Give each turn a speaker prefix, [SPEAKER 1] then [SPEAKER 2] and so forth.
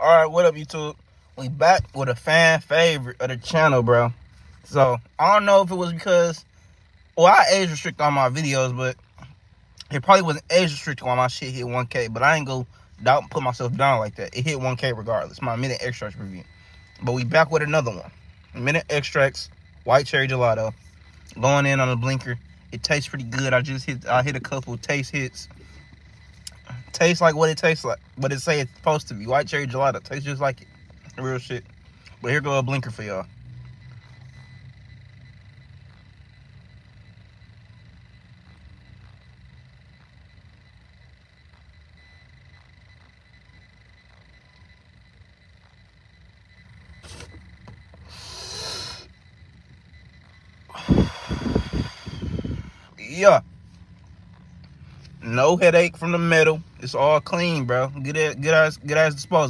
[SPEAKER 1] All right, what up, YouTube? We back with a fan favorite of the channel, bro. So I don't know if it was because, well, I age restrict on my videos, but it probably wasn't age restricted when my shit hit 1K. But I ain't go doubt put myself down like that. It hit 1K regardless. My Mitten extracts review. But we back with another one. Mitten extracts, white cherry gelato. Going in on a blinker. It tastes pretty good. I just hit I hit a couple taste hits. Tastes like what it tastes like. What it say it's supposed to be. White cherry gelato. Tastes just like it. Real shit. But here go a blinker for y'all. yeah. No headache from the metal. It's all clean, bro. Good, good as, good as disposal.